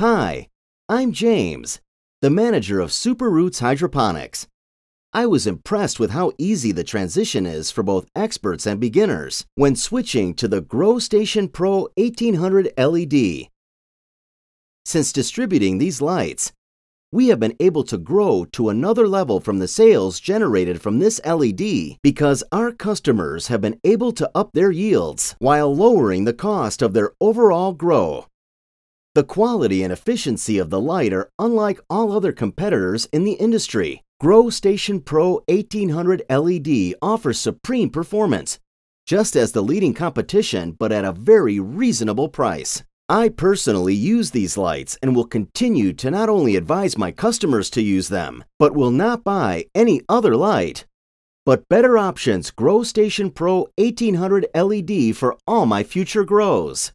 Hi, I'm James, the manager of Superroots Hydroponics. I was impressed with how easy the transition is for both experts and beginners when switching to the GrowStation Pro 1800 LED. Since distributing these lights, we have been able to grow to another level from the sales generated from this LED because our customers have been able to up their yields while lowering the cost of their overall grow. The quality and efficiency of the light are unlike all other competitors in the industry. Grow Station Pro 1800 LED offers supreme performance, just as the leading competition but at a very reasonable price. I personally use these lights and will continue to not only advise my customers to use them, but will not buy any other light. But better options Grow Station Pro 1800 LED for all my future grows.